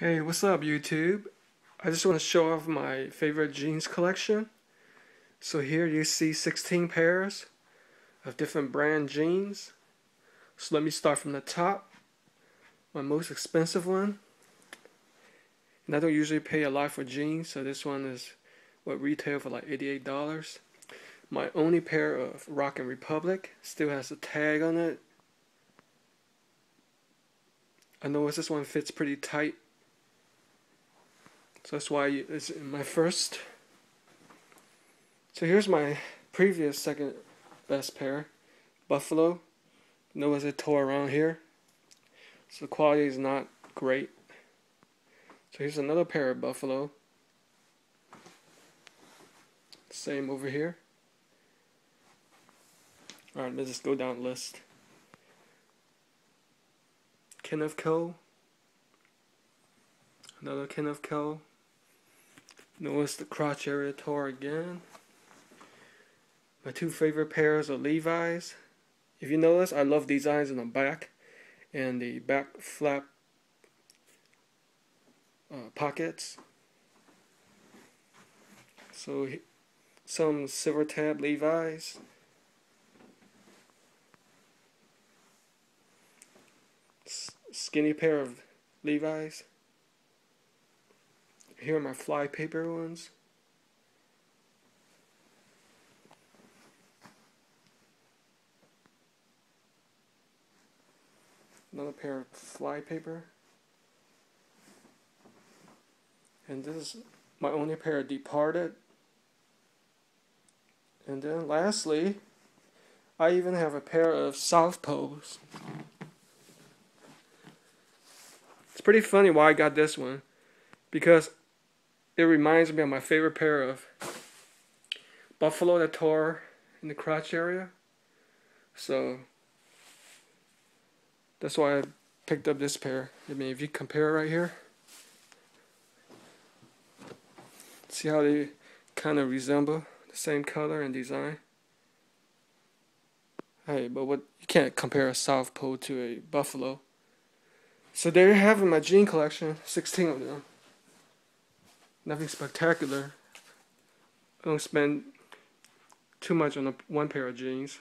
Hey, what's up YouTube? I just want to show off my favorite jeans collection. So here you see 16 pairs of different brand jeans. So let me start from the top. My most expensive one. And I don't usually pay a lot for jeans, so this one is what retail for like $88. My only pair of Rock & Republic still has a tag on it. I notice this one fits pretty tight so that's why it's my first. So here's my previous second best pair. Buffalo. Notice it tore around here. So the quality is not great. So here's another pair of Buffalo. Same over here. Alright, let's just go down list. Kenneth Cole. Another Kenneth Cole. Notice the crotch area tore again. My two favorite pairs are Levi's. If you notice, I love designs in the back and the back flap uh, pockets. So some silver tab Levi's. S skinny pair of Levi's. Here are my flypaper ones. Another pair of flypaper. And this is my only pair of Departed. And then lastly, I even have a pair of South Poles. It's pretty funny why I got this one. Because it reminds me of my favorite pair of buffalo that tore in the crotch area. So that's why I picked up this pair. I mean, if you compare right here, see how they kind of resemble the same color and design. Hey, but what you can't compare a south pole to a buffalo. So there you have it, my jean collection, 16 of them nothing spectacular. I don't spend too much on a, one pair of jeans.